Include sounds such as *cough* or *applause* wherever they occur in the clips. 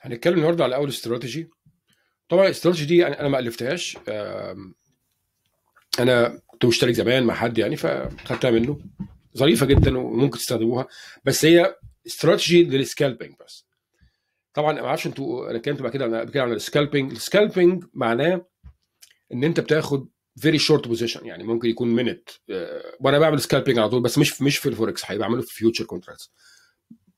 هنتكلم النهارده على أول استراتيجي. طبعا الاستراتيجي دي أنا أنا ما ألفتهاش. أنا كنت مشترك زمان مع حد يعني فخدتها منه. ظريفة جدا وممكن تستخدموها. بس هي strategy لل scalping بس. طبعا ما أعرفش أنتوا أنا اتكلمت بعد كده قبل كده عن ال scalping ال scalping معناه إن أنت بتاخد very short position يعني ممكن يكون minute وأنا بعمل scalping على طول بس مش مش في الفوركس هيبقى بعمله في future contracts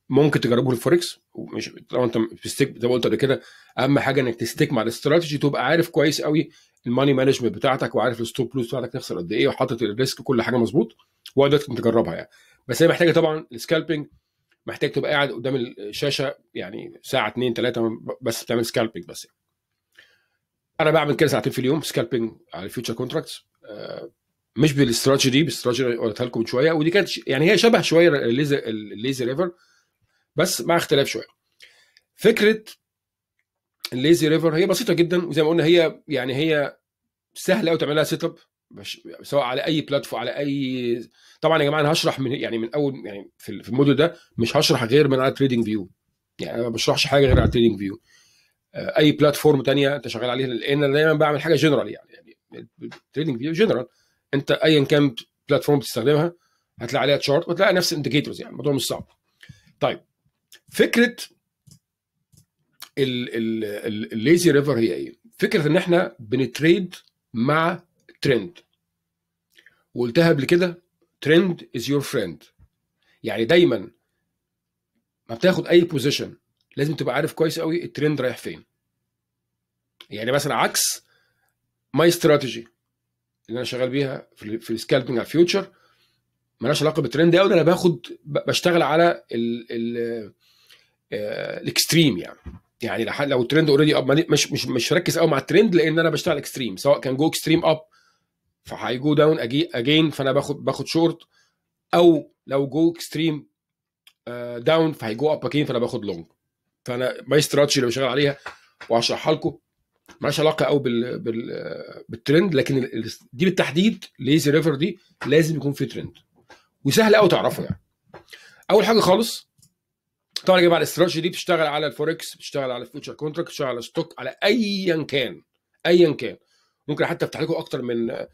ممكن تجربه الفوركس ومش طبعا أنت بت stick زي ما قلت قبل كده أهم حاجة إنك ت stick مع الاستراتيجي تبقى عارف كويس قوي ال money management بتاعتك وعارف ال stop loss بتاعتك تخسر قد إيه وحاطط ال risk كل حاجة مظبوط. وقدرت تجربها يعني. بس هي محتاجة طبعا ال scalping محتاج تبقى قاعد قدام الشاشة يعني ساعة اتنين تلاتة بس بتعمل scalping بس. يعني. أنا بعمل كده ساعتين في اليوم scalping على ال future contracts مش بالاستراتيجي دي بالاستراتيجي اللي قلتها لكم من شوية ودي كانت يعني هي شبه شوية ال lazy ال lazy river بس مع اختلاف شوية. فكرة ال lazy river هي بسيطة جدا وزي ما قلنا هي يعني هي سهلة قوي تعملها set up سواء على أي platform على أي طبعا يا جماعة أنا هشرح من يعني من أول يعني في ال- في ال module ده مش هشرح غير من على TradingView يعني أنا ما بشرحش حاجة غير على TradingView أي platform تانية أنت شغال عليها لأن أنا دايما بعمل حاجة جنرال يعني يعني TradingView general أنت ايا كان platform بتستخدمها هتلاقي عليها chart وتلاقي نفس ال indicators يعني الموضوع مش صعب. طيب فكرة ال- ال- ال- ال lazy river هي إيه؟ فكرة إن إحنا بن trade مع ترند وقلتها قبل كده trend is your friend يعني دايما ما بتاخد أي position لازم تبقى عارف كويس قوي الترند رايح فين. يعني مثلا عكس my strategy اللي أنا شغال بيها في في ال scalping على ال future مالهاش علاقة بالترند قوي أنا باخد بشتغل على ال ال ال extreme يعني. يعني لو ال trend already up مش مش مش مركز قوي مع الترند لأن أنا بشتغل extreme سواء كان go extreme up فهي go down again فأنا باخد باخد شورت أو لو go extreme down فهي go up again فأنا باخد long فأنا my strategy اللي بشتغل عليها وهشرحها لكم مالهاش علاقة قوي بال بال آه، بالترند لكن دي بالتحديد lazy river دي لازم يكون في ترند. وسهل قوي تعرفه يعني. أول حاجة خالص طبعا يا جماعة الاستراتيجي دي بتشتغل على الفوركس بتشتغل على ال future contract بتشتغل على stock على ايا كان ايا كان. ممكن حتى افتح لكم أكتر من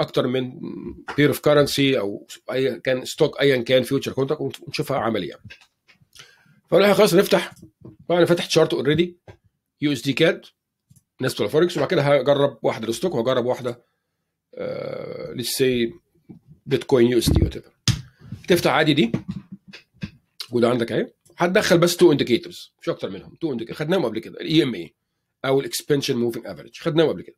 أكتر من pair of currency أو ايا كان stock ايا كان future contract ونشوفها عملي يعني خلاص نفتح. طبعا أنا فاتح chart already USD CAD ناس بتوع الفوركس وبعد كده هجرب واحدة لل stock وهجرب واحدة let's see بيتكوين USD تفتح عادي دي. وده عندك أهي. هتدخل بس two indicators مش أكتر منهم. two indicators خدناهم قبل كده. ال EMA أو ال exponential moving average خدناهم قبل كده.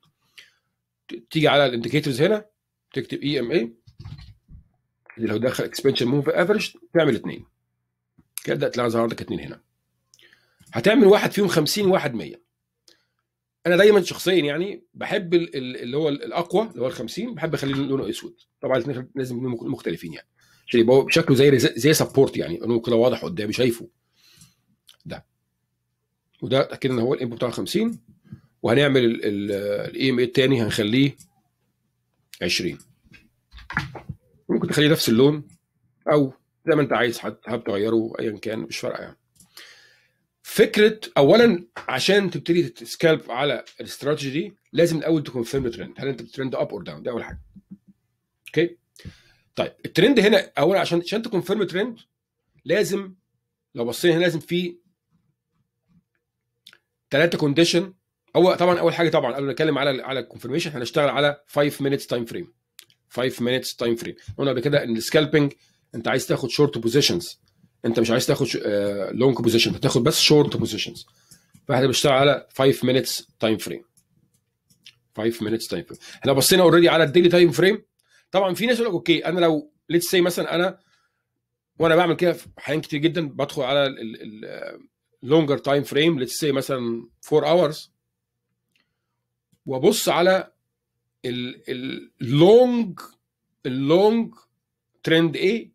تيجي على ال indicators هنا تكتب EMA لو دخل exponential moving average تعمل اثنين كده تلاقي ظهر لك اثنين هنا. هتعمل واحد فيهم 50 واحد 100 أنا دايما شخصيا يعني بحب ال- ال- اللي هو الأقوى اللي هو ال 50 بحب أخليه لونه أسود. طبعا الاثنين لازم يكونوا مختلفين يعني. عشان يبقى شكله زي زي support يعني. انه كده واضح قدامي شايفه. ده. وده اتاكد إن هو ال input بتاعه 50 وهنعمل ال EMA الثاني هنخليه 20 ممكن تخليه نفس اللون أو زي ما أنت عايز حابب تغيره ايا كان مش فارقة يعني. فكرة اولا عشان تبتدي ت scalp على الاستراتيجي دي لازم الأول ت confirm trend هل أنت ب trend up or down ده أول حاجة. okay؟ طيب الترند هنا اولا عشان عشان ت confirm trend لازم لو بصينا هنا لازم في ثلاثة condition اول طبعا أول حاجة طبعا قبل ما نتكلم على على ال confirmation هنشتغل على 5 minutes time frame 5 minutes time frame قلنا قبل كده إن ال scalping أنت عايز تاخد short positions أنت مش عايز تاخد long position هتاخد بس short positions فإحنا بنشتغل على 5 minutes time frame 5 minutes time frame إحنا بصينا already على ال daily time frame طبعا في ناس يقول لك okay أنا لو let's see مثلا أنا وأنا بعمل كده في احيان كتير جدا بدخل على ال longer time frame let's see مثلا 4 hours وأبص على ال long ال long trend إيه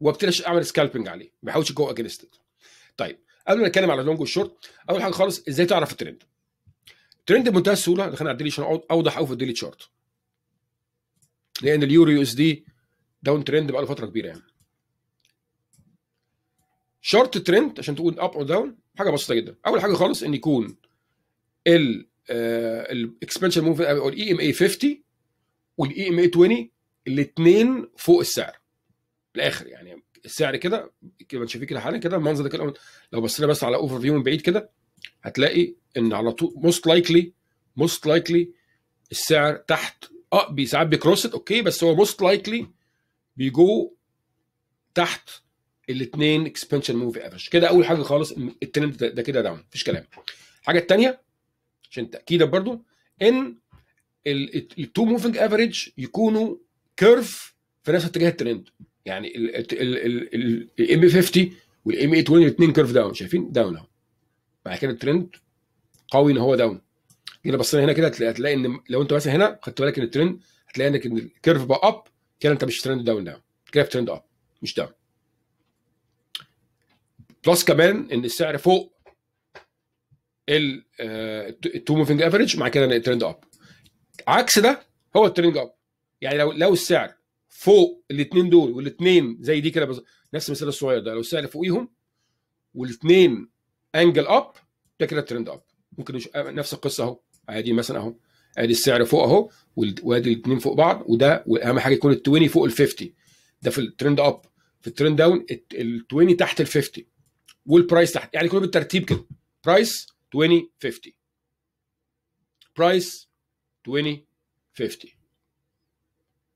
وأبتدي أعمل scalping عليه ما بحاولش go against طيب قبل ما نتكلم على ال long وال short أول حاجة خالص إزاي تعرف ال trend ال trend بمنتهى السهولة على ال daily عشان أوضح قوي في ال daily chart لأن اليورو USD down trend بقى له فترة كبيرة يعني. شرط ترند عشان تكون up أو down حاجة بسيطة جدا. أول حاجة خالص إن يكون ال ال exponential move أو ال EMA 50 وال EMA 20 الاثنين فوق السعر. الآخر يعني السعر كده كده شايفين كده حالا كده المنظر ده كده لو بصينا بس على overview من بعيد كده هتلاقي إن على طول most likely most likely السعر تحت آه ساعات بي crossed okay بس هو most likely بي go تحت الاثنين exponential move average كده أول حاجة خالص الترند ده, ده كده down مفيش كلام. الحاجة الثانية عشان تاكيدا برضو إن ال two moving average يكونوا curve في نفس اتجاه الترند. يعني الام 50 والام 820 الاثنين كيرف داون شايفين؟ داون أهو. بعد كده الترند قوي إن هو down جينا بصينا هنا كده هتلاقي إن لو أنت مثلا هنا خدت بالك إن الترند هتلاقي إنك إن ال curve بقى up كده أنت مش trend down down كده في trend up مش down plus كمان إن السعر فوق ال two moving average مع كده ال trend up عكس ده هو ال trend up يعني لو لو السعر فوق الاثنين دول والاثنين زي دي كده بز... نفس المثال الصغير ده لو السعر فوقيهم والاثنين angle up ده كده ال trend up ممكن نش... نفس القصة أهو. عادي مثلا اهو. ادي السعر فوق اهو وادي الاثنين فوق بعض وده واهم حاجة يكون ال 20 فوق ال 50 ده في ال trend up في ال trend down ال 20 تحت ال 50 وال price تحت يعني كله بالترتيب كده. price 20 50 price 20 50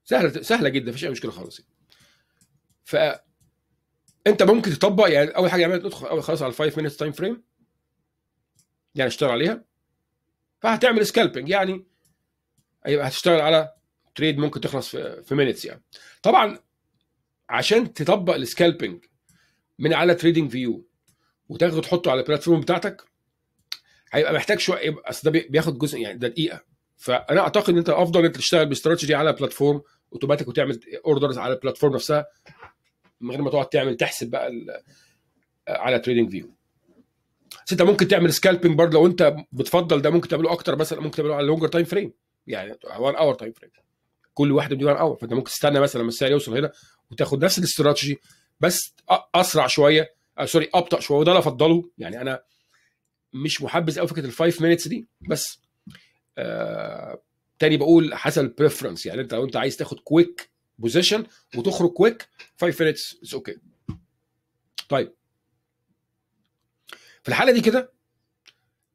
سهلة سهلة جدا مفيش أي مشكلة خالص. ف انت ممكن تطبق يعني أول حاجة عملت ندخل أول خلاص على ال 5 minutes time frame يعني اشتغل عليها. فهتعمل scalping يعني هيبقى هتشتغل على trade ممكن تخلص في في minutes يعني. طبعا عشان تطبق ال scalping من على TradingView وتاخده تحطه على ال platform بتاعتك هيبقى محتاج شوية يبقى أصل ده بياخد جزء يعني ده دقيقة. فأنا أعتقد إن أنت أفضل انت تشتغل باستراتيجي على platform automatic وتعمل orders على ال platform نفسها من غير ما تقعد تعمل تحسب بقى على TradingView بس انت ممكن تعمل scalping برضه لو انت بتفضل ده ممكن تعمله أكتر مثلا ممكن تعمله على longer time frame يعني 1 hour time frame كل واحدة بدي 1 hour فانت ممكن تستنى مثلا لما السعر يوصل هنا وتاخد نفس الاستراتيجي بس أسرع شوية. آه sorry أبطأ شوية. وده اللي أفضله. يعني أنا مش محبذ قوي فكرة ال five minutes دي. بس آه تاني بقول حسب ال preference يعني انت لو انت عايز تاخد quick position وتخرج quick 5 minutes it's okay طيب. في الحالة دي كده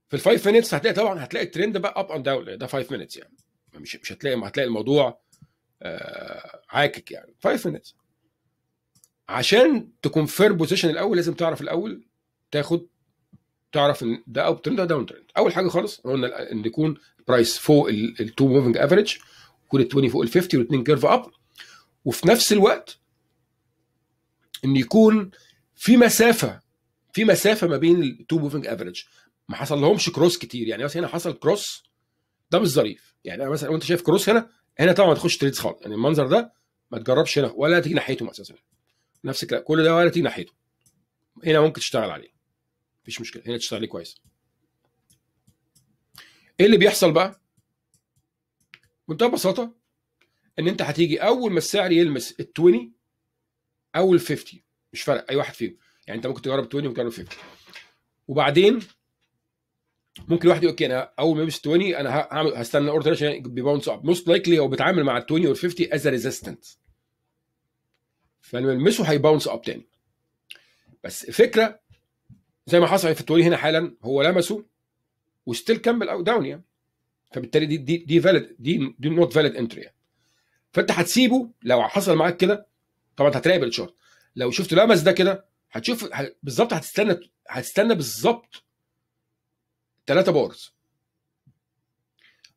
في ال five minutes هتلاقي طبعا هتلاقي الترند بقى up and down ده 5 minutes يعني. مش مش هتلاقي هتلاقي الموضوع آه عاكك يعني. 5 minutes عشان تكون fair position الأول لازم تعرف الأول تاخد تعرف إن ده up trend ده down trend أول حاجة خالص قلنا إن يكون price فوق ال two moving average يكون ال 20 فوق ال 50 والاثنين curve up وفي نفس الوقت إن يكون في مسافة في مسافة ما بين ال two moving average ما حصل لهمش cross كتير. يعني مثلا هنا حصل cross ده مش ظريف. يعني أنا مثلا وانت شايف cross هنا هنا طبعا ما تخش trades خالص. يعني المنظر ده ما تجربش هنا ولا تيجي ناحيته أساسا. نفس الكلام. كل ده ولا تيجي ناحيته. هنا ممكن تشتغل عليه. مفيش مشكلة. هنا تشتغل عليه كويس. إيه اللي بيحصل بقى؟ بمنتهى البساطه إن أنت هتيجي أول ما السعر يلمس ال 20 أو ال 50 مش فارق. أي واحد فيهم. يعني انت ممكن تجرب ال 20 وممكن تجرب 50 وبعدين ممكن واحد يقول okay أنا أول ما يلمس 20 أنا هعمل هستنى order عشان بي bounce up most likely هو بيتعامل مع ال 20 وال 50 as resistant فلما يلمسه هي bounce up تاني. بس الفكرة زي ما حصل في ال theory هنا حالا هو لمسه و still كمل أو down يعني. فبالتالي دي دي دي valid دي دي not valid entry يعني. فأنت هتسيبه لو حصل معاك كده طبعا هتراقب ال chart لو شفت لمس ده كده هتشوف بالظبط هتستنى هتستنى بالظبط ثلاثة bars.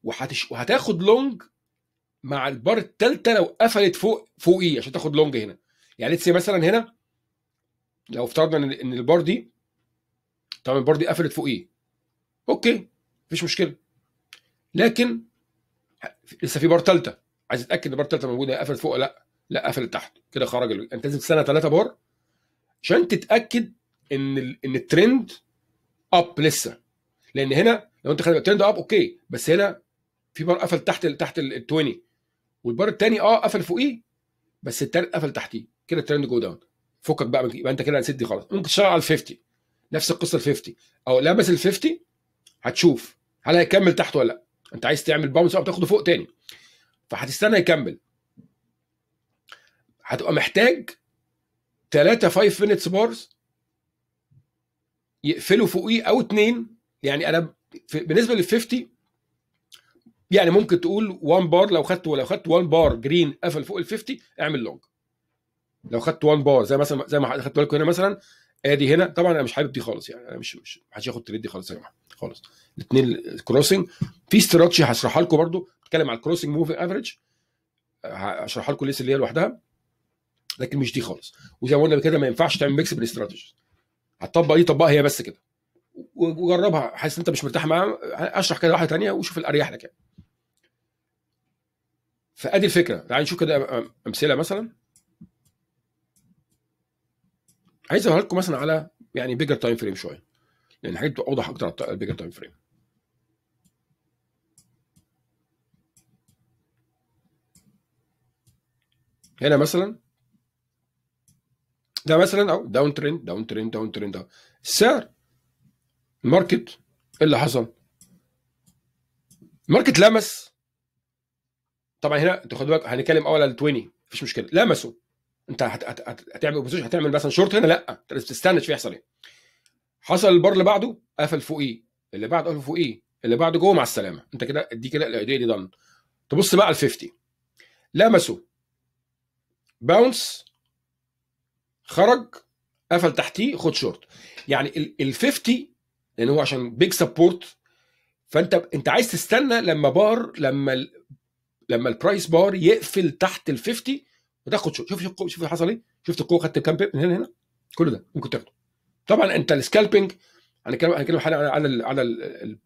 وهتش... وهتاخد long مع البار الثالثه لو قفلت فوق فوقيه عشان تاخد long هنا. يعني let's مثلا هنا لو افترضنا إن البار دي طبعا البار دي قفلت فوقيه okay مفيش مشكلة. لكن لسه في بار ثالثه عايز أتأكد إن البار الثالثه موجودة قفلت فوق لأ؟ لأ قفلت تحت. كده خرج. أنت لازم تستنى ثلاثة بار. عشان تتأكد إن ال... إن ال trend up لسه. لأن هنا لو أنت خلي ال trend up okay. بس هنا في بار قفل تحت ال... تحت ال 20 والبار الثاني آه قفل فوقيه. بس التالت قفل تحتيه. كده ال trend go down فكك بقى يبقى أنت كده نسيت دي خلاص ممكن تشتغل على ال 50 نفس القصة ال 50 أو لمس ال 50 هتشوف هل هيكمل تحت ولا لأ. أنت عايز تعمل bounce أو تاخده فوق تاني. فهتستنى يكمل. هتبقى محتاج 3 5 minutes bars يقفلوا فوقيه أو اتنين. يعني أنا بالنسبة لل 50 يعني ممكن تقول 1 بار لو خدت لو خدت 1 bar green قفل فوق ال 50 اعمل long لو خدت 1 بار زي مثلا زي ما خدت بالكم هنا مثلا ادي هنا. طبعا أنا مش حابب دي خالص يعني. أنا مش مش ما حدش ياخد trade دي خالص يا جماعة. خالص. الاثنين crossing في استراتيجي هشرحها لكم برضو. بتكلم على ال crossing moving average هشرحها لكم لسه اللي هي لوحدها. لكن مش دي خالص. وزي ما قلنا كده ما ينفعش تعمل mix بين ال strategies هتطبق دي طبقها هي بس كده. وجربها. حاسس انت مش مرتاح معاها. اشرح كده واحدة ثانية وشوف الأريح لك يعني. فأدي الفكرة. تعال نشوف كده أمثلة مثلا. عايز أقول لكم مثلا على يعني bigger time frame شوية. لأن الحاجات بتبقى أوضح أكتر على ال bigger time frame هنا مثلا. ده مثلا أو down trend down trend down trend السعر ال market إيه اللي حصل؟ ال market لمس. طبعا هنا أنت خد بالك هنتكلم أول على ال 20 مفيش مشكلة. لمسوا أنت هت... هت... هت... هتعمل position هتعمل مثلا شورت هنا؟ لأ. أنت لازم تستنى شوف يحصل إيه. حصل البار اللي بعده قفل فوقيه. اللي بعده قفل فوقيه. اللي بعده جوه مع السلامة. أنت كده دي كده دي دي done تبص بقى على ال 50 لمسوا bounce خرج قفل تحتيه خد شورت. يعني ال 50 لأن هو عشان big support فأنت أنت عايز تستنى لما بار لما ال... لما ال price bar يقفل تحت ال 50 وتاخد شورت. شوف شوف شوف حصل إيه؟ شفت القوه خدت كام من هنا هنا كل ده ممكن تاخده. طبعا أنت ال scalping هنتكلم هنتكلم على ال على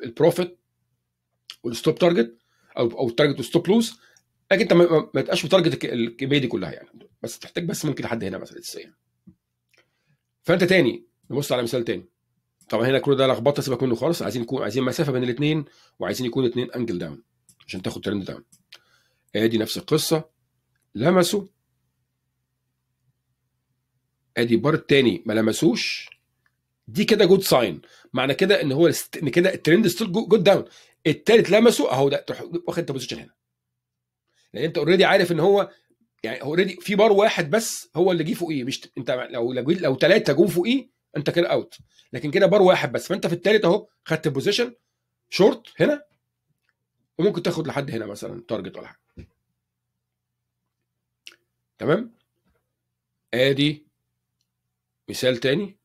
ال profit وال stop target أو أو ال target وال stop loss لكن أنت ما, تبقاش مت target الكمية دي كلها يعني. بس تحتاج بس ممكن لحد هنا مثلا يعني. فأنت تاني نبص على مثال تاني. طبعا هنا كل ده لخبطة سيبك منه خالص عايزين يكون عايزين مسافة بين الاثنين وعايزين يكون الاثنين angle down عشان تاخد trend down آدي نفس القصة. لمسوا آدي بار التاني ما لمسوش. دي كده good sign معنى كده إن هو الست... إن كده ال trend still good down التالت لمسه أهو ده واخد انت position هنا. لأن أنت already عارف إن هو يعني already في بار واحد بس هو اللي جه فوقيه مش انت لو لو, لو ثلاثة جم فوقيه انت كده out لكن كده بار واحد بس. فانت في الثالث اهو خدت position short هنا وممكن تاخد لحد هنا مثلا target ولا حاجة. تمام؟ آدي مثال تاني.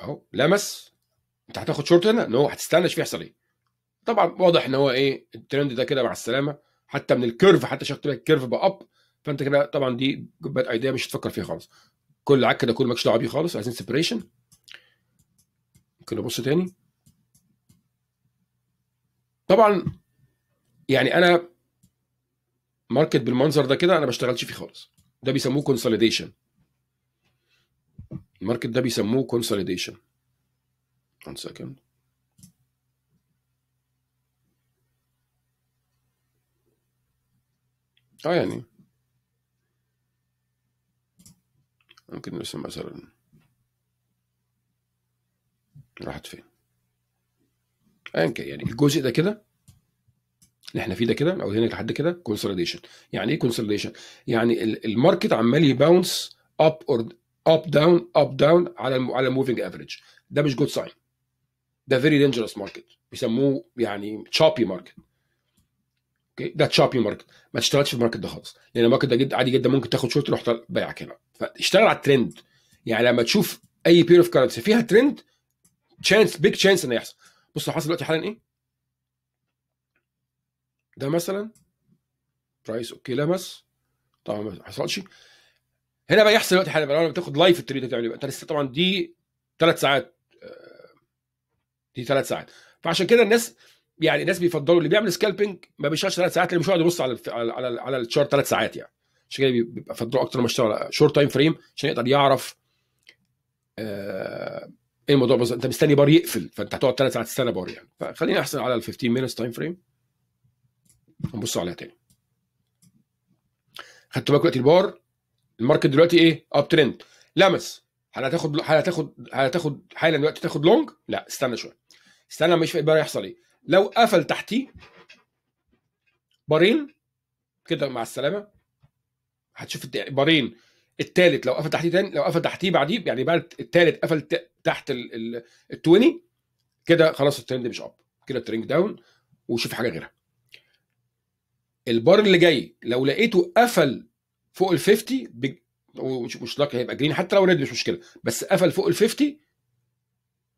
اهو لمس. انت هتاخد شورت هنا؟ ان هو هتستنى شوف يحصل إيه. طبعا واضح إن هو إيه الترند ده كده مع السلامة. حتى من ال curve حتى شفت لك ال curve بقى up فأنت كده طبعا دي bad idea مش هتفكر فيها خالص. كل عك كده كل مالكش دعوة بيه خالص عايزين separation ممكن نبص تاني. طبعا يعني أنا market بالمنظر ده كده أنا ما بشتغلش فيه خالص. ده بيسموه consolidation ال market ده بيسموه consolidation one second. آه يعني. ممكن نرسم مثلا راحت فين؟ ايا كان يعني الجزء ده كده اللي إحنا فيه ده كده أو هنا لحد كده consolidation يعني إيه consolidation يعني ال market عمال ي bounce up or up down up down على الم... على ال moving average ده مش good sign ده very dangerous market بيسموه يعني choppy market okay؟ ده choppy market. ما تشتغلش في ال market ده خالص. لأن ال market ده جد عادي جدا ممكن تاخد شورت تروح بايعك هنا فاشتغل على الترند. يعني لما تشوف أي pair of currency فيها trend chance big chance إنه يحصل. بص حصل دلوقتي حالا إيه؟ ده مثلا price okay لمس طبعا ما حصلش. هنا بقى يحصل دلوقتي حالا. لما تاخد live ال trade هتعمل إيه أنت لسه طبعا دي ثلاث ساعات دي ثلاث ساعات. فعشان كده الناس يعني الناس بيفضلوا اللي بيعمل scalping ما بيشتغلش ثلاث ساعات اللي مش هيقعد يبص على الف... على على, على ال chart ثلاث ساعات يعني. عشان كده بيبقى يفضلوا أكتر ما يشتغل short time frame عشان يقدر يعرف آه إيه الموضوع بالظبط. أنت مستني بار يقفل فأنت هتقعد ثلاث ساعات تستنى بار يعني. فخلينا أحسن على ال 15 minutes time frame نبص عليها تاني. خدتوا بالكم دلوقتي البار. ال market دلوقتي إيه؟ up trend لمس. هل هتاخد هل هتاخد هل هتاخد حالا دلوقتي تاخد long لا استنى شوية. استنى مش بقى يحصل إيه. لو قفل تحتيه بارين كده مع السلامة. هتشوف بارين التالت لو قفل تحتيه تاني لو قفل تحتيه بعديه يعني بعد التالت قفل تحت ال ال- ال 20 كده خلاص الترند مش up كده ال trend down وشوف حاجة غيرها. البار اللي جاي لو لقيته قفل فوق ال 50 بج... مش لاك هيبقى green حتى لو red مش مشكلة. بس قفل فوق ال 50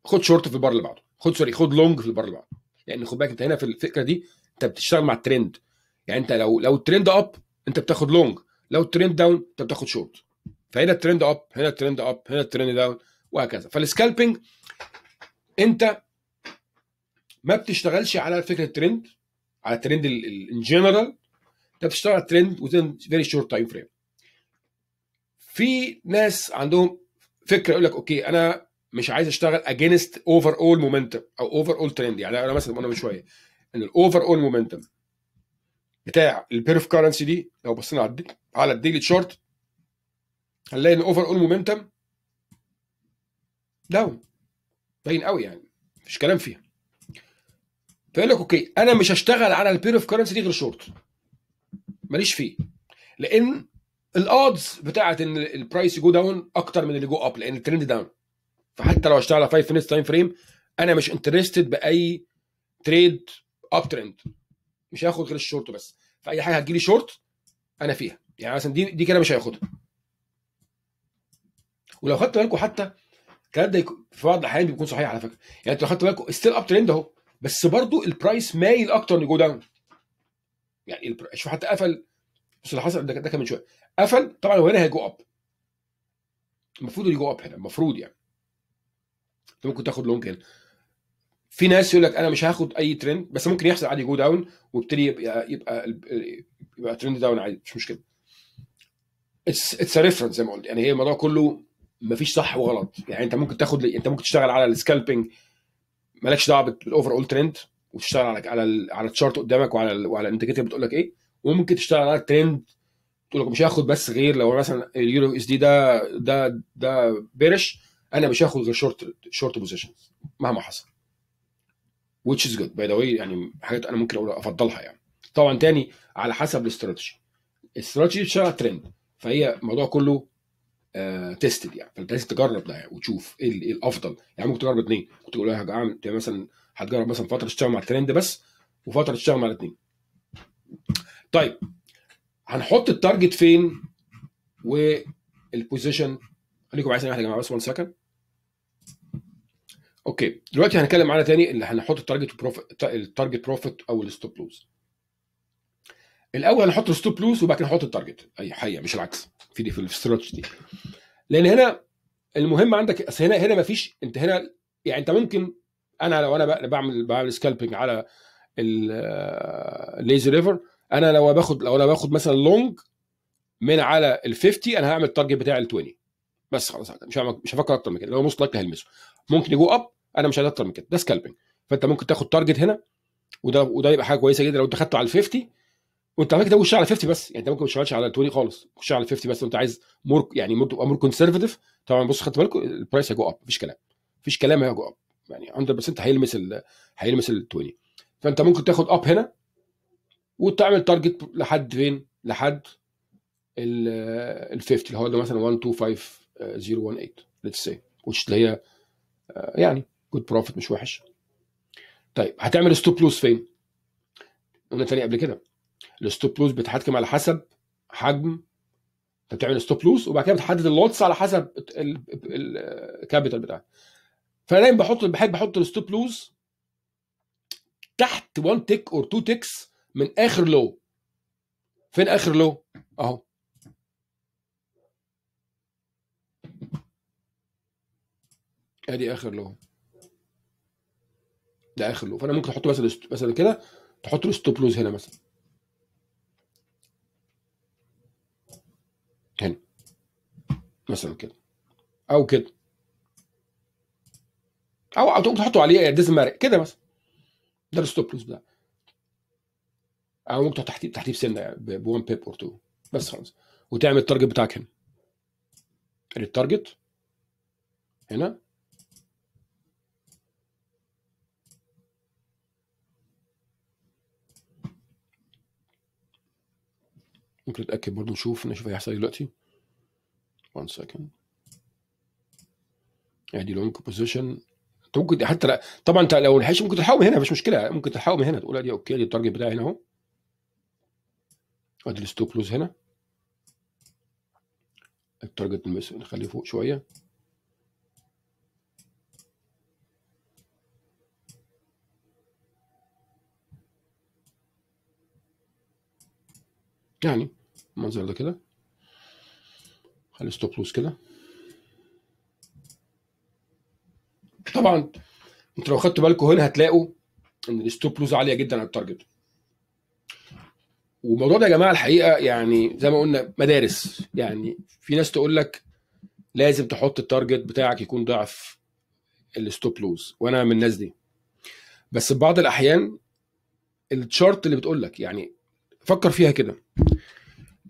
خد شورت في البار اللي بعده. خد sorry خد long في البار اللي بعده. لأن خد بالك انت هنا في الفكرة دي انت بتشتغل مع الترند. يعني انت لو لو ال trend up انت بتاخد long لو ال trend down انت بتاخد شورت فهنا ال trend up هنا ال trend up هنا ال trend down وهكذا. فال scalping انت ما بتشتغلش على فكرة الترند على ال trend in general انت بتشتغل على ال trend within very short time frame. في ناس عندهم فكرة يقول لك okay أنا مش عايز اشتغل against overall momentum أو overall trend يعني أنا مثلا قلنا من شوية إن ال overall momentum بتاع ال pair of currency دي لو بصينا على على ال daily chart هنلاقي إن ال overall momentum down باين قوي يعني مفيش كلام فيها. فيقول لك okay أنا مش هشتغل على ال pair of currency دي غير شورت ماليش فيه. لأن ال odds بتاعت إن ال price ي go down أكتر من اللي go up لأن ال trend down فحتى لو اشتغل على 5 minutes time frame أنا مش interested بأي trade up trend مش هاخد غير الشورت بس. فأي حاجة هتجيلي شورت أنا فيها. يعني مثلا دي دي كده مش هياخدها. ولو خدت بالكم حتى الكلام ده في بعض الأحيان بيكون صحيح على فكرة. يعني أنتوا لو خدتوا بالكم still up trend أهو. بس برضو ال price مايل أكتر إنه go down يعني. شوف حتى قفل. بص اللي حصل ده كان من شوية. قفل طبعا هو هنا هي go up المفروض ي go up هنا المفروض يعني. انت ممكن تاخد long هنا في ناس يقول لك أنا مش هاخد up trend بس ممكن يحصل عادي go down ويبتدي يبقى يبقى يبقى trend down عادي مش مشكلة. it's reference زي ما قلت. يعني هي الموضوع كله مفيش صح وغلط. يعني انت ممكن تاخد انت ممكن تشتغل على ال scalping مالكش دعوة بال overall trend وتشتغل على على على ال chart قدامك وعلى وعلى ال indicator بتقول لك إيه. وممكن تشتغل على الترند تقول لك مش هاخد بس غير لو مثلا ال euro USD ده ده ده bearish أنا مش هاخد غير short short positions مهما حصل. Which is good. By the way يعني حاجات أنا ممكن أقول أفضلها يعني. طبعا تاني على حسب ال strategy. ال strategy بتشتغل ترند فهي الموضوع كله tested يعني. فأنت لازم تجرب ده يعني وتشوف إيه إيه الأفضل. يعني ممكن تجرب اثنين ممكن تقول هعمل يعني مثلا هتجرب مثلا فترة تشتغل مع الترند بس وفترة تشتغل مع الاثنين طيب هنحط ال target فين؟ وال position خليكم معايا ثانية واحدة يا جماعة بس 1 second okay دلوقتي هنتكلم على تاني اللي هنحط ال target profit ال target profit أو ال stop loss الأول هنحط ال stop loss وبعد كده نحط ال target أي حقيقة مش العكس. في دي في الاستراتيجي دي. لأن هنا المهم عندك أصل هنا هنا مفيش أنت هنا يعني أنت ممكن أنا لو أنا بعمل بعمل scalping على ال lazy river أنا لو باخد لو أنا باخد مثلا long من على ال 50 أنا هعمل ال target بتاعي ال 20 بس خلاص مش مش هفكر أكتر من كده. لو most likely هلمسه. ممكن ي go up أنا مش عايز أكتر من كده. ده scalping فأنت ممكن تاخد target هنا وده وده يبقى حاجة كويسة جدا لو أنت خدته على ال 50 وأنت على فكرة على 50 بس. يعني أنت ممكن ما تشتغلش على ال 20 خالص. تخش على ال 50 بس وانت عايز more يعني more تبقى more conservative طبعا بص خدت بالكم ال price هي go up مفيش كلام. مفيش كلام هي go up يعني 100% هيلمس ال هيلمس ال 20 فأنت ممكن تاخد up هنا وتعمل target لحد فين؟ لحد ال 50 اللي هو ده مثلا 125018 let's say which اللي هي يعني good profit مش وحش. طيب هتعمل stop loss فين؟ قلنا تاني قبل كده. ال stop loss بتحكم على حسب حجم انت بتعمل stop loss وبعد كده بتحدد ال lots على حسب ال capital بتاعك. فأنا دايما بحط بحب أحط ال stop loss تحت 1 tick or 2 ticks من آخر low فين آخر low أهو. ادي آخر low ده آخر low فأنا ممكن أحط مثلا مثلا كده تحط له stop loss هنا مثلا. هنا. مثلا كده. أو كده. أو أو تحطه عليه this mark كده مثلا. ده ال stop loss بتاعك أو ممكن تحط تحتيه بسنة يعني ب 1 pip or 2 بس خلاص. وتعمل ال target بتاعك هنا. ال target هنا. ممكن نتأكد برضه نشوف نشوف هيحصل إيه دلوقتي. 1 second. ادي long position أنت ممكن حتى لا طبعا أنت لو لحقش ممكن تلحقه من هنا مفيش مشكلة. ممكن تلحقه من هنا. تقول أدي okay أدي ال target بتاعي هنا أهو. أدي ال stop loss هنا. ال target نخليه فوق شوية. يعني المنظر ده كده. خلي stop loss كده. طبعا انت لو خدتوا بالكم هنا هتلاقوا إن ال stop loss عالية جدا على ال target والموضوع ده يا جماعة الحقيقة يعني زي ما قلنا مدارس. يعني في ناس تقول لك لازم تحط ال target بتاعك يكون ضعف ال stop loss وأنا من الناس دي. بس في بعض الأحيان ال chart اللي بتقول لك يعني فكر فيها كده.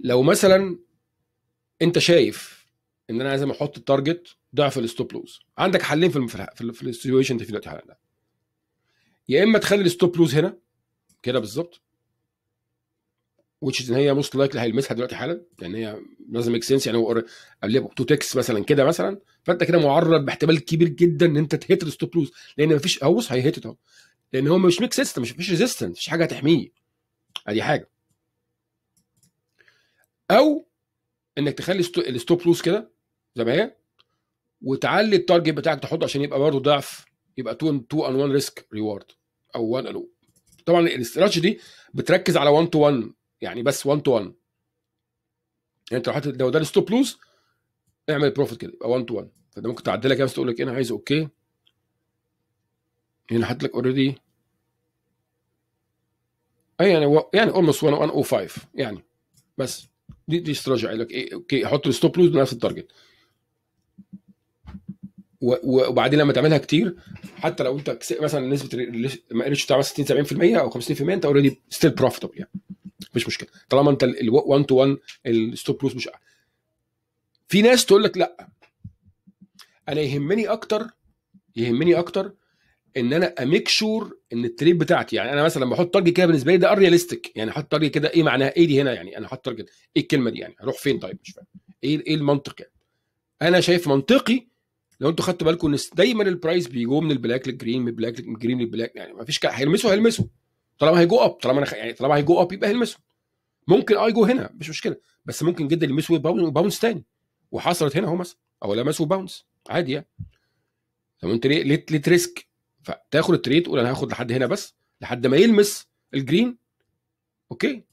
لو مثلا أنت شايف إن أنا لازم أحط ال target ضعف ال stop loss عندك حلين في الم- في ال situation دي في دلوقتي حالا يا إما تخلي ال stop loss هنا كده بالظبط is إن هي most likely هيلمسها دلوقتي حالا لأن هي لازم make sense يعني هو قبل two ticks مثلا كده مثلا فأنت كده معرض باحتمال كبير جدا إن أنت ت hit ال stop loss لأن مفيش هو بص هي hit أهو لأن هو مش make sense مش مفيش resistance مفيش حاجة هتحميه. أدي حاجة. أو إنك تخلي sto- ال stop loss كده زي ما هي وتعلي ال target بتاعك تحطه عشان يبقى برضه ضعف يبقى 2 2 and 1 risk reward أو 1 and طبعا الاستراتيجي دي بتركز على 1 to 1 يعني بس 1 to 1 يعني أنت لو حاطط لو ده ال stop loss اعمل profit كده يبقى 1 to 1 فده ممكن تعدلها كده بس تقول لك إيه، أنا عايز okay هنا حاطط لك already أي يعني يعني almost 105 يعني بس. دي دي استراتيجي لك إيه okay حط ال stop loss بنفس ال target وبعدين لما تعملها كتير حتى لو انت مثلا نسبة ما قدرتش تعمل 60 70% أو 50% أنت already still profitable يعني. مش مشكلة. طالما انت ال 1 to 1 ال stop loss مش أعلى. في ناس تقول لك لأ. أنا يهمني أكتر يهمني أكتر إن أنا أ make sure إن ال trade بتاعتي يعني أنا مثلا بحط target كده بالنسبة لي ده unrealistic يعني أحط target كده إيه معناها إيه دي هنا يعني أنا حاطط target إيه الكلمة دي يعني هروح فين طيب؟ مش فاهم. إيه إيه المنطق يعني؟ أنا شايف منطقي لو أنتوا خدتوا بالكم إن دايما البرايس بيجو من البلاك للجرين من البلاك من الجرين للبلاك يعني ما فيش كده هيلمسوا هيلمسوا. طالما ه go up طالما أنا. يعني طالما هي go up يبقى هيلمسوا. ممكن آه يجو هنا مش مشكلة بس ممكن جدا يلمسوا bounce تاني. وحصلت هنا أهو مثلا أو لمسوا bounce عادي يعني. طب أنت ليه ليه, ت risk فتاخد ال trade تقول أنا هاخد لحد هنا بس لحد ما يلمس ال green. okay؟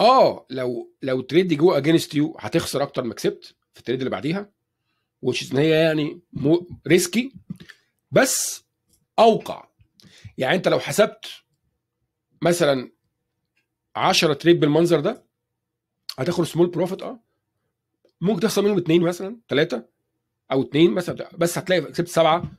آه لو لو trade go against you هتخسر أكتر ما كسبت في ال trade اللي بعديها وش إن هي يعني مو risky بس أوقع. يعني أنت لو حسبت مثلا 10 trade بالمنظر ده هتاخد small profit آه. ممكن تخسر منهم اثنين مثلا ثلاثة أو اثنين مثلا بس هتلاقي كسبت سبعة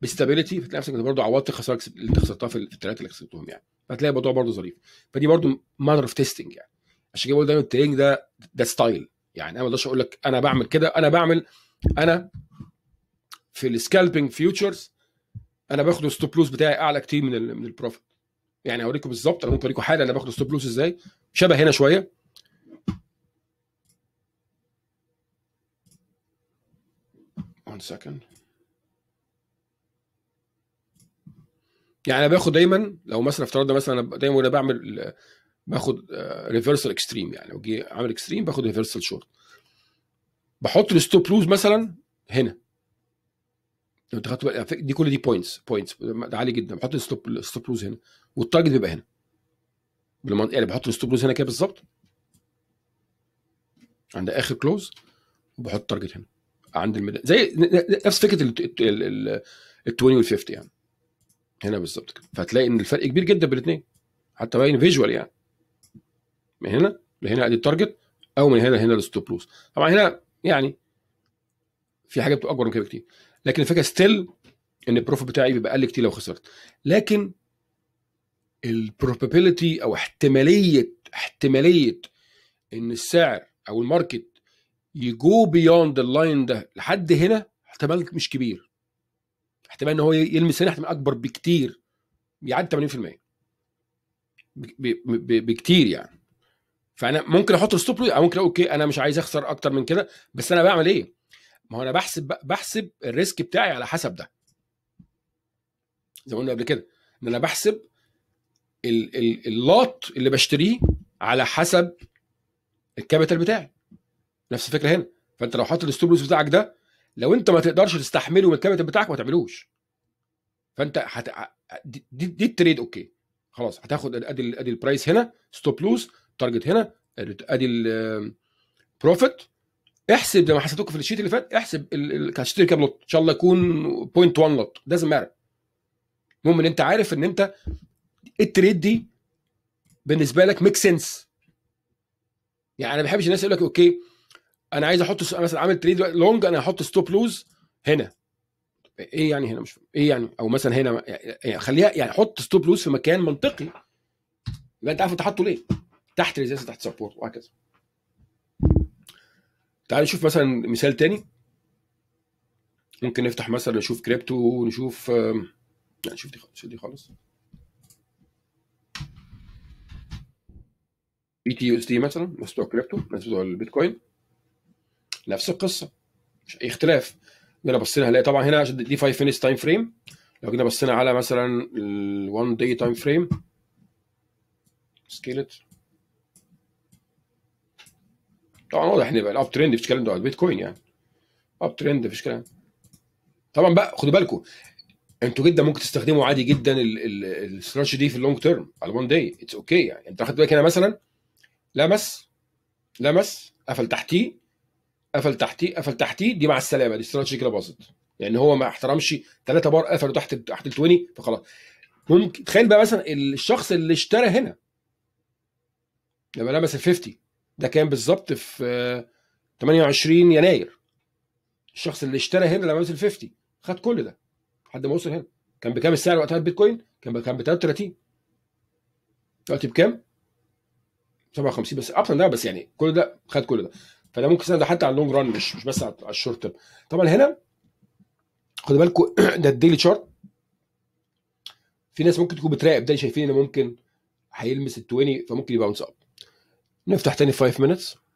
ب stability فتلاقي نفسك برضه عوضت الخساره اللي أنت خسرتها في الثلاثه اللي خسرتهم يعني. فهتلاقي الموضوع برضه ظريف. فدي برضه matter of testing يعني. عشان كده بقول دايما ال trading ده ده style يعني. أنا ما أقدرش أقول لك أنا بعمل كده أنا بعمل أنا في ال scalping futures أنا باخد ال stop loss بتاعي أعلى كتير من ال من ال profit يعني هوريكم بالظبط أنا ممكن أوريكم حاجة أنا باخد ال stop loss إزاي؟ شبه هنا شوية. One second. يعني أنا باخد دايما لو مثلا افترضنا مثلا أنا دايما وأنا بعمل باخد reversal extreme يعني لو جه عامل extreme باخد reversal short بحط ال stop loss مثلا هنا. لو أنت خدت بالك دي كل دي points points ده عالي جدا. بحط ال stop ال stop loss هنا. وال target بيبقى هنا. يعني بحط ال stop loss هنا كده بالظبط. عند آخر close وبحط ال target هنا. عند ال middle زي نفس فكرة ال 20 وال 50 يعني. هنا بالظبط كده. فهتلاقي إن الفرق كبير جدا بين الاثنين حتى باين visual يعني. من هنا لهنا أدي ال target أو من هنا لهنا ال stop loss طبعا هنا يعني في حاجة بتبقى أكبر من كده بكتير. لكن الفكرة still إن ال profit بتاعي بيبقى أقل كتير لو خسرت. لكن ال probability أو احتماليه احتمالية إن السعر أو ال market ي go beyond ال line ده لحد هنا احتمال مش كبير. احتمال إن هو يلمس هنا احتمال أكبر بكتير بيعدي 80% ب- ب- ب- بكتير يعني. فأنا ممكن أحط ال stop أو ممكن okay أنا مش عايز أخسر أكتر من كده بس أنا بعمل إيه؟ ما هو أنا بحسب بحسب ال risk بتاعي على حسب ده. زي ما قلنا قبل كده إن أنا بحسب ال- ال- ال lot اللي بشتريه على حسب ال capital بتاعي. نفس الفكرة هنا. فأنت لو حاطط ال stop loss بتاعك ده لو أنت ما تقدرش تستحمله من ال capital بتاعك ما تعملوش. فأنت هت... دي, دي, ال trade okay. خلاص هتاخد أدي أدي ال price هنا stop loss target هنا أدي ال profit احسب زي ما في ال sheet اللي فات احسب هتشتري كام lot؟ إن شاء الله يكون 0.1 lot. لازم مارك المهم إن أنت عارف إن أنت ال trade دي بالنسبة لك make sense يعني أنا ما بحبش الناس يقول لك okay أنا عايز أحط مثلا عامل trade long أنا هحط stop loss هنا. إيه يعني هنا؟ مش فاهم إيه يعني؟ أو مثلا هنا يعني خليها يعني حط stop loss في مكان منطقي. يبقى انت عارف انت حاطه ليه؟ تحت resist تحت support وهكذا. تعال نشوف مثلا مثال تاني. ممكن نفتح مثلا نشوف كريبتو نشوف آم، لا نشوف دي خالص دي خالص. بي تي يو اس دي مثلا ناس بتوع كريبتو ناس بتوع البيتكوين. نفس القصة مش أي اختلاف. جينا بصينا هنلاقي طبعا هنا دي 5 minutes time frame لو جينا بصينا على مثلا ال 1 day time frame scale it طبعا واضح إن يبقى ال uptrend مفيش كلام ده على البيتكوين يعني. uptrend مفيش كلام طبعا بقى خدوا بالكم. أنتوا جدا ممكن تستخدموا عادي جدا الاستراتيجي دي في ال long term على 1 day it's okay يعني. أنت خدت بالك هنا مثلا لمس لمس قفل تحتيه. قفل تحتيه قفل تحتيه دي مع السلامة دي استراتيجي كده باظت. لأن هو ما احترمش ثلاثة بار قفلوا تحت تحت ال 20 فخلاص. ممكن تخيل بقى مثلا الشخص اللي اشترى هنا. لما لمس ال 50 ده كان بالظبط في آه، 28 يناير. الشخص اللي اشترى هنا لما لمس ال 50 خد كل ده لحد ما وصل هنا. كان بكام السعر وقتها البيتكوين؟ كان كان ب 33 دلوقتي بكام؟ 57 بس up ده بس يعني كل ده خد كل ده. فده ممكن يساعد حتى على ال long run مش مش بس على ال short term طبعا هنا خدوا بالكم *clears throat* ده ال daily chart في ناس ممكن تكون بتراقب ده شايفين ان ممكن هيلمس ال 20 فممكن ي bounce up نفتح تاني 5 minutes.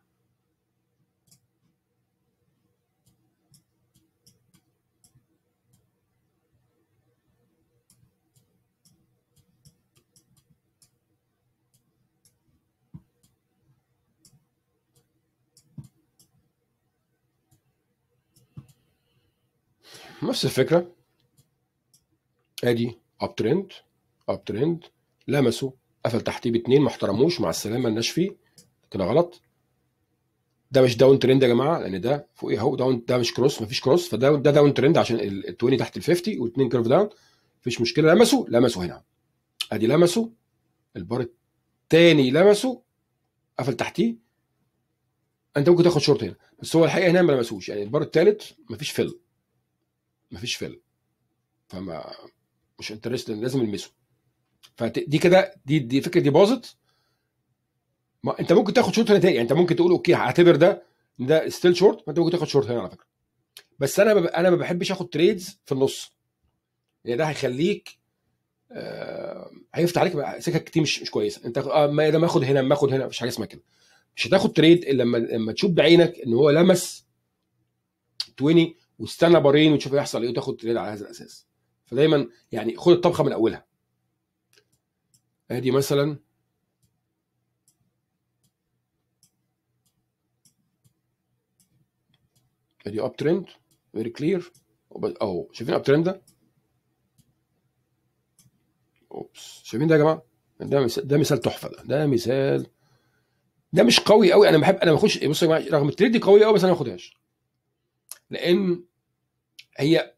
نفس الفكرة. آدي uptrend uptrend لمسوا قفل تحتيه باتنين ما احترموش مع السلامة الناس فيه. كده غلط. ده مش downtrend يا جماعة لأن ده فوق إيه؟ اهو down ده مش cross مفيش cross فده ده downtrend عشان ال 20 تحت ال 50 والاثنين curve down مفيش مشكلة. لمسوا لمسوا هنا. آدي لمسوا. البار الثاني لمسوا. قفل تحتيه. أنت ممكن تاخد شورت هنا. بس هو الحقيقة هنا ما لمسوش. يعني البار الثالث مفيش fill مفيش fill فما مش interested لازم يلمسه فدي كده دي دي فكرة دي باظت. ما انت ممكن تاخد شورت هنا تاني يعني انت ممكن تقول okay هعتبر ده ده still short فانت ممكن تاخد شورت هنا على فكرة. بس أنا بب... أنا ما بحبش اخد trades في النص. يعني ده هيخليك آه... هيفتح عليك سكك كتير مش مش كويسة. انت آه ما ده ما اخد هنا ما اخد هنا مفيش حاجة اسمها كده. مش هتاخد trade إلا لما لما تشوف بعينك إن هو لمس 20 واستنى بارين وتشوف هيحصل إيه وتاخد trade على هذا الأساس. فدايما يعني خد الطبخة من أولها. أدي مثلا. أدي up trend very clear اهو شايفين up trend ده؟ oops. شايفين ده يا جماعة؟ ده مثال ده مثال تحفة ده. ده مثال. ده مش قوي قوي. أنا بحب أنا بخش بصوا يا جماعة رغم ال trade دي قوية قوي بس أنا ما باخدهاش. لأن هي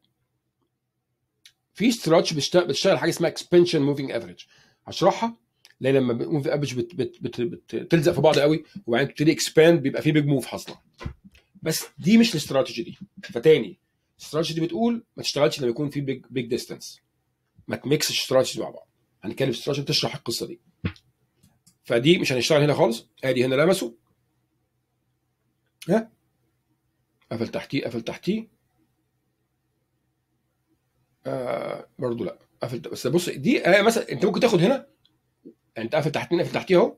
في ستراتش بتشتغل, حاجة اسمها expansion moving average هشرحها؟ لأن لما moving average بت بت بت بت بتلزق في بعض قوي وبعدين تبتدي expand بيبقى في big move حاصله بس دي مش الاستراتيجي دي. فتاني الاستراتيجي دي بتقول ما تشتغلش لما يكون في big big distance ما تميكسش استراتيجي مع بعض. هنتكلم في استراتيجي تشرح القصة دي. فدي مش هنشتغل هنا خالص. ادي هنا لمسوا ها؟ قفل تحتيه قفل تحتيه. آه برضه لا قفل بس بص دي آه مثلا أنت ممكن تاخد هنا يعني أنت قافل تحتين قافل تحتيه أهو.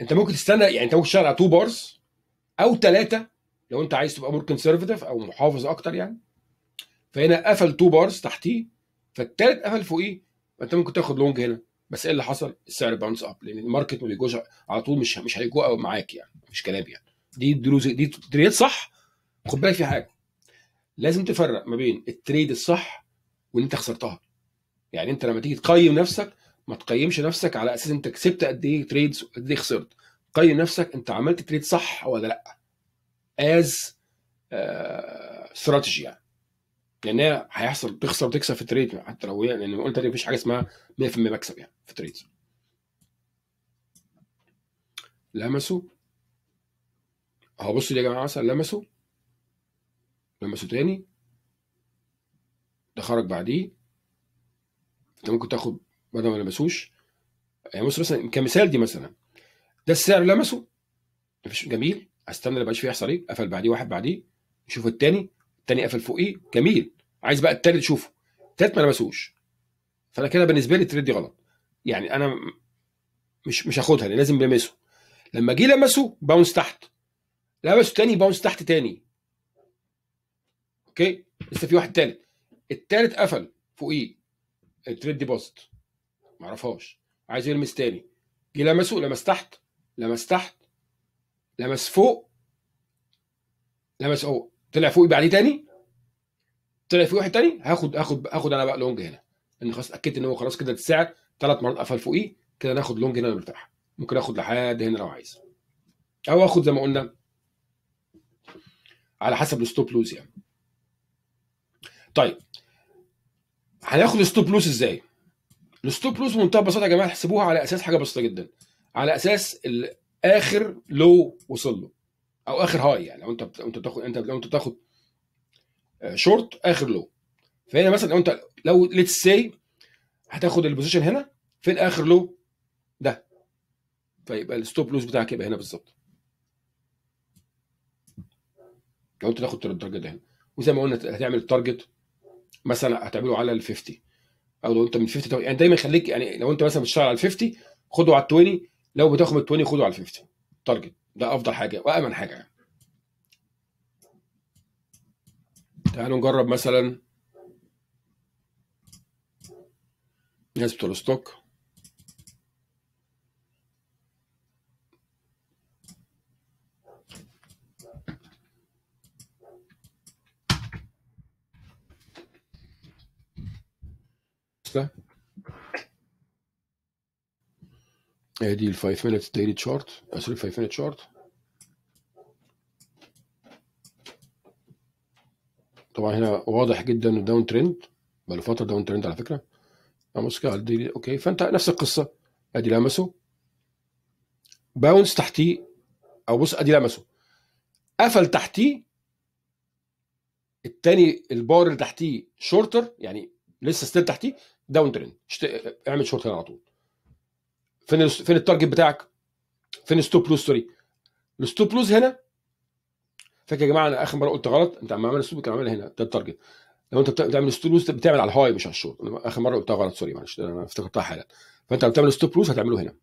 أنت ممكن تستنى يعني أنت ممكن تشتغل على 2 bars أو ثلاثة لو أنت عايز تبقى more conservative أو محافظ أكتر يعني. فهنا قفل 2 bars تحتيه فالثالث قفل فوقيه فأنت ممكن تاخد long هنا. بس إيه اللي حصل؟ السعر bounce up لأن ال market ما بيجوش على طول مش مش هيجوا معاك يعني مش كلام يعني. دي دروز دي trade صح؟ خد بالك في حاجة. لازم تفرق ما بين ال trade الصح وإن أنت خسرتها. يعني أنت لما تيجي تقيم نفسك ما تقيمش نفسك على أساس أنت كسبت قد إيه trades وقد إيه خسرت. قيم نفسك أنت عملت trade صح ولا لأ. as strategy يعني. لأن هي هيحصل تخسر وتكسب في ال trade حتى لو هي لأن قلت مفيش حاجة اسمها 100% مكسب يعني في ال trade لمسوا. اهو بصوا يا جماعة مثلا لمسوا. لمسوا تاني. ده خرج بعديه. انت ممكن تاخد بدل ما لمسوش. يعني بص مثلا كمثال دي مثلا. ده السعر لمسه. مفيش جميل. استنى ما فيه يحصل إيه؟ قفل بعديه واحد بعديه. نشوف التاني. التاني قفل فوقيه جميل. عايز بقى التالت شوفه التالت ما لمسوش. فأنا كده بالنسبة لي ال trade دي غلط. يعني أنا مش مش هاخدها لازم بلمسه لما جه لمسه bounce تحت. لمسه تاني bounce تحت تاني. okay؟ لسه في واحد تالت. التالت قفل فوقيه. ال trade دي باظت. معرفهاش. عايز يلمس تاني. جه لمسه. لمس تحت. لمس تحت. لمس فوق. لمس أهو. طلع فوق بعديه تاني. طلع في واحد تاني. هاخد هاخد هاخد أنا بقى long هنا. لأن خلاص اتاكدت إن هو خلاص كده السعر ثلاث مرات قفل فوقيه. كده ناخد long هنا مرتاح ممكن آخد لحد هنا لو عايز. أو آخد زي ما قلنا على حسب ال stop loss يعني. طيب هناخد ال stop loss إزاي؟ ال stop loss بمنتهى البساطه يا جماعة احسبوها على أساس حاجة بسيطة جدا على أساس آخر low وصل له أو آخر high يعني لو أنت أنت بتاخد أنت لو أنت بتاخد شورت آخر low فهنا مثلا لو أنت لو let's see هتاخد ال position هنا فين آخر low ده. فيبقى ال stop loss بتاعك يبقى هنا بالظبط. لو أنت تاخد ال target ده هنا. وزي ما قلنا هتعمل ال target مثلا هتعمله على ال 50 أو لو أنت من 50 يعني دايما خليك يعني لو أنت مثلا بتشتغل على ال 50 خده على ال 20 لو بتاخد ال 20 خده على ال 50 target ده أفضل حاجة وامن حاجة يعني. تعالوا نجرب مثلا. نسبة ال stock. ادي ال 5 minutes daily chart. sorry 5 minute chart. طبعا هنا واضح جدا إنه down trend بقى له فترة down trend على فكرة. بص على ال daily okay. فأنت نفس القصة. أدي لمسه. bounce تحتيه. أو بص أدي لمسه. قفل تحتيه. التاني البار اللي تحتيه shorter يعني لسه still تحتيه. down trend. sh... اعمل شورت على طول. فين. فين ال target بتاعك؟ فين ال stop loss sorry. ال stop loss هنا. فاكر يا جماعة أنا آخر مرة قلت غلط. أنت عم عامل stop كان عاملها هنا ده ال target. لو أنت بتعمل stop loss بتعمل على ال high مش على الشورت. أنا آخر مرة قلتها غلط sorry معلش أنا افتكرتها حالا. فأنت لو بتعمل stop loss هتعمله هنا.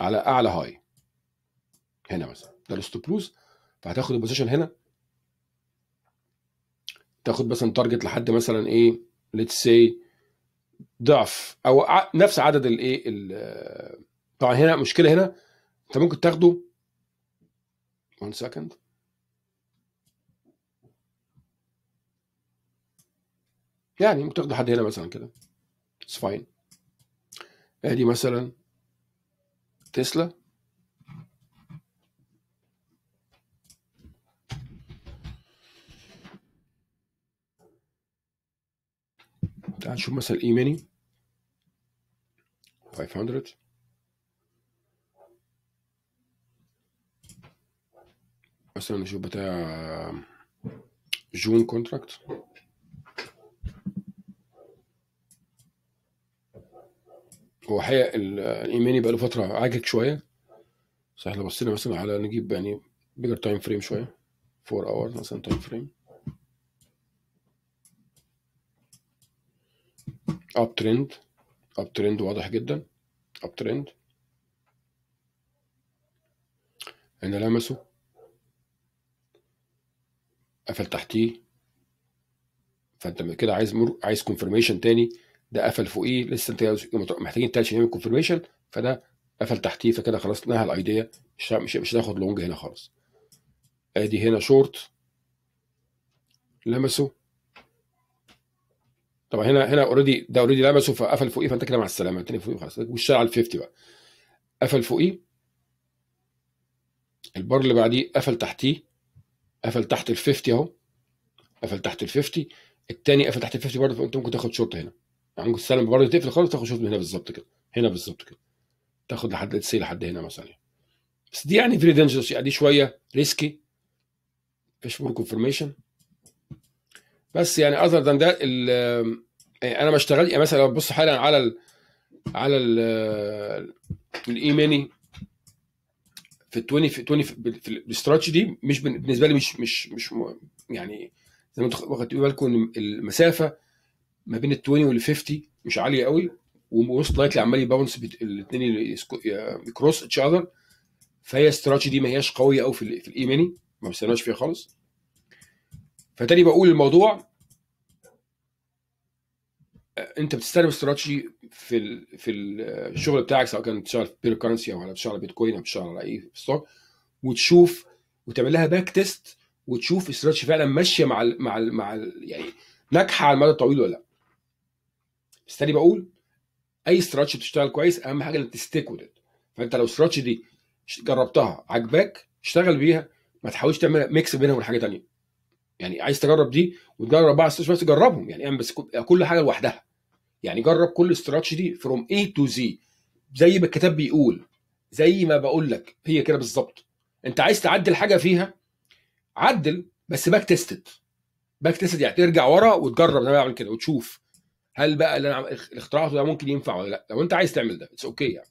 على أعلى high. هنا مثلا. ده ال stop loss فهتاخد ال position هنا. تاخد مثلا target لحد مثلا إيه؟ let's see ضعف أو. نفس عدد الايه طبعا هنا مشكلة هنا. أنت ممكن تاخده. 1 second. يعني ممكن تاخده حد هنا مثلا كده. it's fine أدي مثلا تسلا. تعال نشوف مثلا E-mini 500 مثلا نشوف بتاع June contract هو حقيقة ال E-mini بقى له فترة عاجك شوية. بس إحنا بصينا مثلا على نجيب يعني bigger time frame شوية. 4 hour مثلا time frame uptrend uptrend واضح جدا. uptrend هنا لمسه قفل تحتيه. فأنت كده عايز مر... عايز confirmation تاني ده قفل فوقيه. لسه أنت محتاجين تاني عشان يعمل confirmation فده قفل تحتيه. فكده خلاص نهى ال idea مش مش مش هناخد long هنا خالص. أدي هنا شورت لمسه طبعا هنا هنا already ده already لمسه فقفل فوقيه فأنت كده مع السلامة. التاني فوقيه خلاص واشتغل على ال 50 بقى. قفل فوقيه. البار اللي بعديه قفل تحتيه. قفل تحت ال 50 أهو. قفل تحت ال 50 التاني قفل تحت ال 50 برضه فأنت ممكن تاخد شورت هنا. يعني ممكن تستلم برضه تقفل خالص تاخد شورت من هنا بالظبط كده. هنا بالظبط كده. تاخد لحد say لحد هنا مثلا. بس دي يعني very dangerous يعني دي شوية risky مفيش more confirmation بس يعني other than ده أنا ما اشتغل يعني مثلا لو ببص حالا على ال على ال ال E-mini في ال 20 في 20 في الاستراتيجي دي مش بالنسبة لي مش مش مش يعني زي ما أنتوا واخدين بالكم المسافة ما بين ال 20 وال 50 مش عالية قوي و most likely عمال ي bounce الاثنين ي cross each other فهي استراتيجي دي ما هياش قوية قوي في ال E-mini ما بستناش فيها خالص. فتاني بقول الموضوع انت بتستخدم استراتيجي في ال في الشغل بتاعك سواء كان بتشتغل في pair currency أو بتشتغل على بيتكوين أو بتشتغل على أي stock وتشوف وتعمل لها back test وتشوف استراتيجي فعلا ماشية مع ال مع ال مع ال يعني ناجحة على المدى الطويل ولا لأ. بس تاني بقول أي استراتيجي بتشتغل كويس أهم حاجة إنك ت stick with فأنت لو استراتيجي دي جربتها عجباك اشتغل بيها ما تحاولش تعمل mix بينهم وحاجه ثانية يعني عايز تجرب دي وتجرب بعض استراتيجي بس جربهم. يعني اعمل بس كل حاجة لوحدها. يعني جرب كل strategy from A to Z زي ما الكتاب بيقول زي ما بقول لك هي كده بالظبط. انت عايز تعدل حاجة فيها؟ عدل بس back test it back test it يعني ترجع ورا وتجرب. أنا بعمل كده. وتشوف هل بقى اللي أنا اخترعته ده ممكن ينفع ولا لا. لو انت عايز تعمل ده it's okay okay يعني.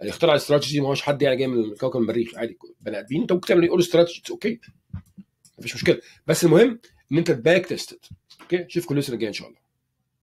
اللي اخترع الاستراتيجي ما هوش حد يعني جاي من كوكب المريخ. عادي بني آدمين. انت ممكن تعمل يقول strategy it's okay مفيش مشكلة. بس المهم إن أنت back test it okay؟ اشوفكم الأسبوع الجاي إن شاء الله.